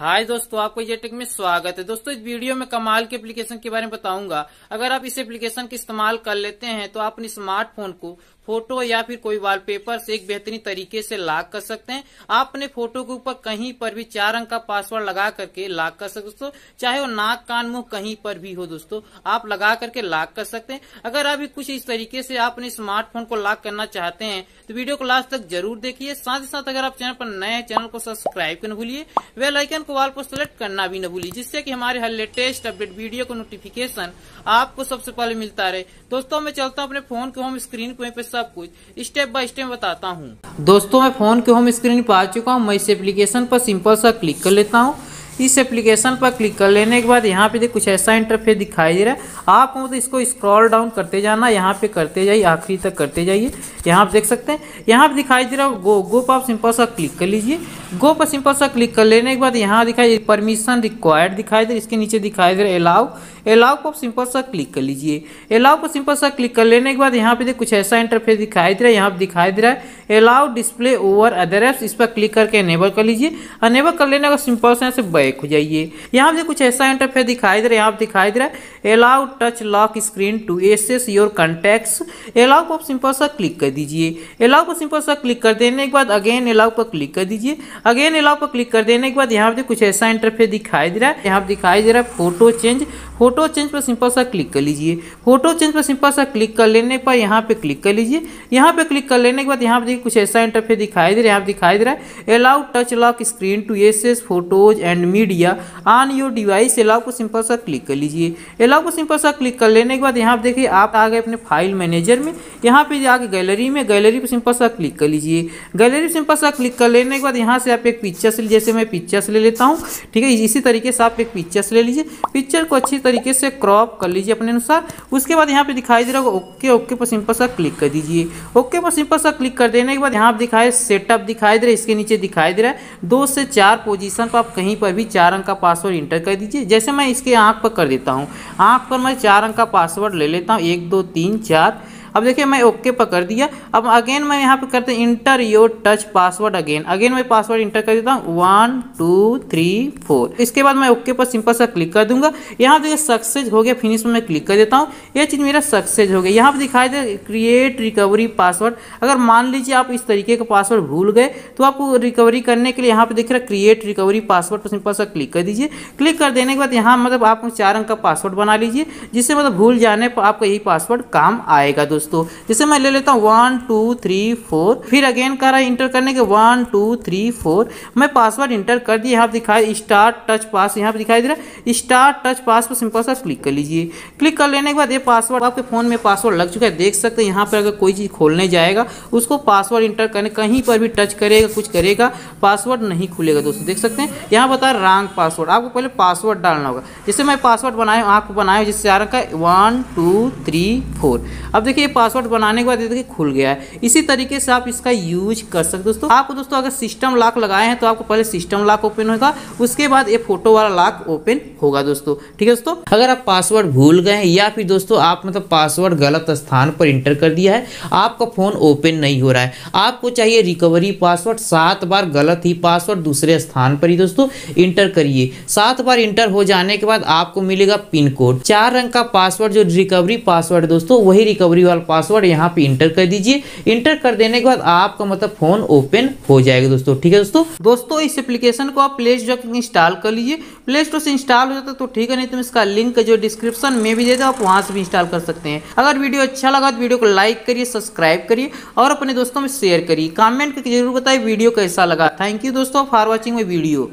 हाय दोस्तों, आपको ये टेक में स्वागत है। दोस्तों, इस वीडियो में कमाल के एप्लीकेशन के बारे में बताऊँगा। अगर आप इस एप्लीकेशन का इस्तेमाल कर लेते हैं तो आप अपने स्मार्टफ़ोन को फ़ोटो या फिर कोई वॉलपेपर से एक बेहतरीन तरीके से लॉक कर सकते हैं। आप अपने फ़ोटो के ऊपर कहीं पर भी चार अंक का पासवर्ड लगा करके लॉक कर सकते दोस्तों, चाहे वो नाक, कान, मुँह कहीं पर भी हो दोस्तों, आप लगा करके लॉक कर सकते हैं। अगर अभी कुछ इस तरीके से आप अपने स्मार्टफ़ोन को लॉक करना चाहते हैं तो वीडियो को लास्ट तक ज़रूर देखिए। साथ ही साथ अगर आप चैनल पर नए चैनल को सब्सक्राइब करना भूलिए। वेल आइकन को वाल पर सेलेक्ट करना भी न भूलिए, जिससे कि हमारे हर लेटेस्ट अपडेट वीडियो को नोटिफिकेशन आपको सबसे पहले मिलता रहे। दोस्तों, मैं चलता हूँ अपने फ़ोन के, होम स्क्रीन को पे सब कुछ स्टेप बाय स्टेप बताता हूँ। दोस्तों, मैं फ़ोन के होम स्क्रीन पर आ चुका हूँ। मैं इस एप्लीकेशन पर सिंपल सा क्लिक कर लेता हूँ। इस एप्लीकेशन पर क्लिक कर लेने के बाद यहाँ पे कुछ ऐसा इंटरफेस दिखाई दे रहा है। आप मतलब इसको स्क्रॉल डाउन करते जाना, यहाँ पे करते जाइए, आखिरी तक करते जाइए। यहाँ पे देख सकते हैं, यहाँ पे दिखाई दे रहा है गो गो पर आप सिंपल सा क्लिक कर लीजिए। गो पर सिंपल सा क्लिक कर लेने के बाद यहाँ दिखाई परमिशन रिक्वायर्ड दिखाई दे, इसके नीचे दिखाई दे रहा अलाउ अलाउ को सिंपल सा क्लिक कर लीजिए। अलाउ को सिंपल सा क्लिक कर लेने के बाद यहाँ पे कुछ ऐसा इंटरफेस दिखाई दे रहा है, यहाँ पे दिखाई दे रहा है allow display over other apps इस पर क्लिक करके अनेबल कर लीजिए। अनेबल कर लेने का सिंपल से यहाँ से बैक हो जाइए। यहाँ पे कुछ ऐसा इंटरफेस दिखाई दे रहा है, यहाँ पे दिखाई दे रहा है allow touch lock screen to access your contacts allow को सिंपल सा क्लिक कर दीजिए। अलाउ को सिंपल सा क्लिक कर देने के बाद अगेन अलाउ पर क्लिक कर दीजिए। अगेन अलाउ पर क्लिक कर देने के बाद यहाँ पे कुछ ऐसा इंटरफेस दिखाई दे रहा है। यहाँ पे दिखाई दे रहा है फ़ोटो चेंज फ़ोटो चेंज पर सिंपल सा क्लिक कर लीजिए। फ़ोटो चेंज पर सिंपल सा क्लिक कर लेने पर यहाँ पे क्लिक कर लीजिए। यहाँ पे क्लिक कर लेने के बाद यहाँ पे देखिए कुछ ऐसा इंटरफेस दिखाई दे रहा है। यहाँ दिखाई दे रहा है allow touch lock screen to access photos and media on your device allow को सिंपल सा क्लिक कर लीजिए। अलाउ को सिंपल सा क्लिक कर लेने के बाद यहाँ पे देखिए आप आ गए अपने फ़ाइल मैनेजर में। यहाँ पे जाके गैलरी में गैलरी पर सिंपल सा क्लिक कर लीजिए। गैलरी सिंपल सा क्लिक कर लेने के बाद यहाँ से आप एक पिक्चर से, जैसे मैं पिक्चर से ले लेता हूँ, ठीक है, इसी तरीके से आप एक पिक्चर से ले लीजिए। पिक्चर को अच्छी तरीके से क्रॉप कर लीजिए अपने अनुसार। उसके बाद यहाँ पे दिखाई दे रहा होगा, ओके ओके, पर सिंपल सा क्लिक कर दीजिए। ओके, पर सिंपल सा क्लिक कर देने के बाद यहाँ पे दिखाए सेटअप दिखाई दे रहा है, इसके नीचे दिखाई दे रहा है। दो से चार पोजीशन पर आप कहीं पर भी चार अंक का पासवर्ड इंटर कर दीजिए। जैसे मैं इसके आँख पर कर देता हूँ, आँख पर मैं चार अंक का पासवर्ड ले लेता हूँ। एक, दो, तीन, चार अब देखिए मैं ओके पर कर दिया। अब अगेन मैं यहाँ पे करते enter your touch password again again मैं पासवर्ड इंटर कर देता हूँ। वन टू थ्री फोर इसके बाद मैं ओके पर सिंपल सा क्लिक कर दूँगा। यहाँ देखिए सक्सेस हो गया। फिनिश में मैं क्लिक कर देता हूँ। यह चीज़ मेरा सक्सेस हो गया। यहाँ पर दिखाई दे क्रिएट रिकवरी पासवर्ड अगर मान लीजिए आप इस तरीके का पासवर्ड भूल गए तो आपको रिकवरी करने के लिए यहाँ पर दिख रहा क्रिएट रिकवरी पासवर्ड पर सिंपल सा क्लिक कर दीजिए। क्लिक कर देने के बाद यहाँ मतलब आप चार अंक का पासवर्ड बना लीजिए, जिससे मतलब भूल जाने पर आपका यही पासवर्ड काम आएगा दोस्तों। दोस्तों। जैसे मैं ले लेता हूँ वन टू थ्री फोर फिर अगेन कर रहा है इंटर करने के वन टू थ्री फोर मैं पासवर्ड इंटर कर दिया, यहाँ पर दिखाई स्टार्ट टच पास यहाँ पर दिखाई दे रहा है स्टार्ट टच पास पर सिंपल सा क्लिक कर लीजिए। क्लिक कर लेने के बाद ये पासवर्ड आपके फ़ोन में पासवर्ड लग चुका है। देख सकते हैं, यहाँ पर अगर कोई चीज़ खोलने जाएगा, उसको पासवर्ड इंटर करने, कहीं पर भी टच करेगा, कुछ करेगा पासवर्ड नहीं खुलेगा दोस्तों। देख सकते हैं, यहाँ बता रॉन्ग पासवर्ड आपको पहले पासवर्ड डालना होगा। जैसे मैं पासवर्ड बनाया, आपको बनाया, जिससे आ रखा है वन टू थ्री फोर अब देखिए पासवर्ड बनाने के बाद देखिए खुल गया है। इसी तरीके से आप इसका यूज़ कर सकते दोस्तों, आपको दोस्तों अगर सिस्टम लॉक लगाए हैं तो आपको पहले सिस्टम लॉक ओपन होगा, उसके बाद ये फ़ोटो वाला लॉक ओपन होगा दोस्तों। ठीक है दोस्तों? अगर आप पासवर्ड भूल गए या फिर दोस्तों आप मतलब पासवर्ड गलत स्थान पर इंटर कर दिया है, आपका फ़ोन ओपन नहीं हो रहा है। आपको चाहिए रिकवरी पासवर्ड सात बार गलत ही पासवर्ड दूसरे स्थान पर ही दोस्तों इंटर करिए। सात बार इंटर हो जाने के बाद आपको मिलेगा पिन कोड। चार रंग का पासवर्ड जो रिकवरी पासवर्ड दोस्तों, वही रिकवरी वाला पासवर्ड यहाँ पे इंटर कर दीजिए। इंटर कर देने के बाद आपका मतलब फ़ोन ओपन हो जाएगा दोस्तों। ठीक है दोस्तों? दोस्तों, इस एप्लीकेशन को आप प्ले स्टोर इंस्टॉल कर लीजिए। प्ले स्टोर से इंस्टॉल हो जाता है तो ठीक है, नहीं तो इसका लिंक जो डिस्क्रिप्शन में भी दे दो आप वहाँ से भी इंस्टॉल कर सकते हैं। अगर वीडियो अच्छा लगा तो वीडियो को लाइक करिए सब्सक्राइब करिए और अपने दोस्तों में शेयर करिए। कमेंट करके ज़रूर बताइए वीडियो कैसा लगा। थैंक यू दोस्तों फॉर वॉचिंग माई वीडियो